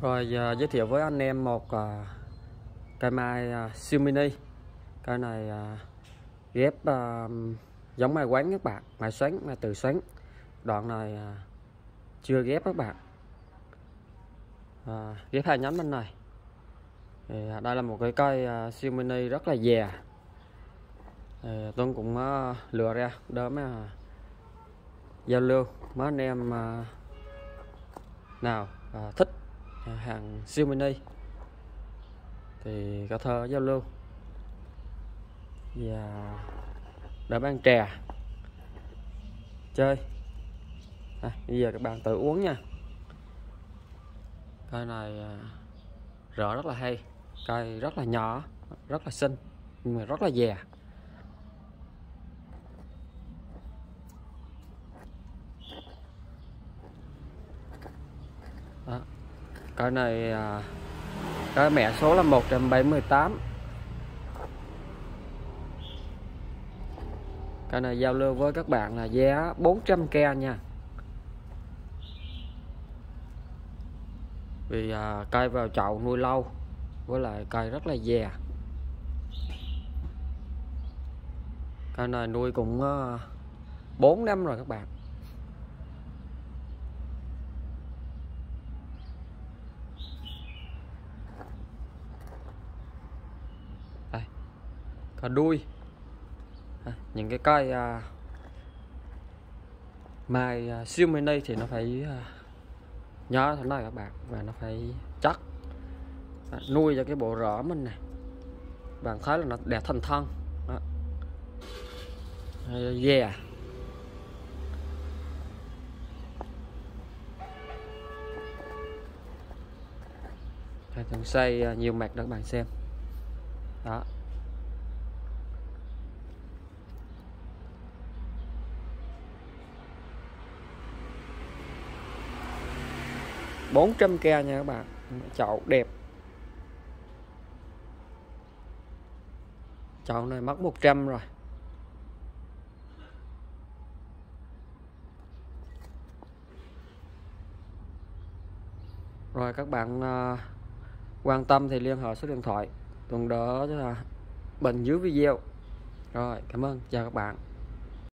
Rồi giờ giới thiệu với anh em một ờ, à, cây mai à, siêu mini. Cây này à, ghép à, giống mai quán các bạn Mai xoắn, mai từ xoắn. Đoạn này à, chưa ghép các bạn. À, Ghép hai nhánh bên này. Thì Đây là một cái cây à, siêu mini rất là già thì Tuấn cũng à, lựa ra đỡ mấy à, giao lưu. Mấy anh em à, nào à, thích Ờ, hàng siêu mini. Thì cà thơ giao lưu. Và đã bán trà. Chơi. À, bây giờ các bạn tự uống nha. Cây này à, rỡ rất là hay. Cây rất là nhỏ rất là xinh nhưng mà rất là già. Đó cái này à, cái mẹ số là 178 cái này giao lưu với các bạn là giá 400k nha. Vì à, cây vào chậu nuôi lâu với lại cây rất là già cây này nuôi cũng à, 4 năm rồi các bạn. Cả đuôi. À, những cái cây à, mài à, siêu mini thì nó phải à, nhớ thế này các bạn và nó phải chắc. À, nuôi cho cái bộ rỡ mình này bạn thấy là nó đẹp thành thân. Đó. yeah. Thường xây à, nhiều mặt đó các bạn xem. Đó. Bốn trăm k nha các bạn. Chậu đẹp. Chậu này mất 100 rồi. Rồi các bạn uh, quan tâm thì liên hệ số điện thoại. Tuần đó là bình dưới video. Rồi cảm ơn. Chào các bạn.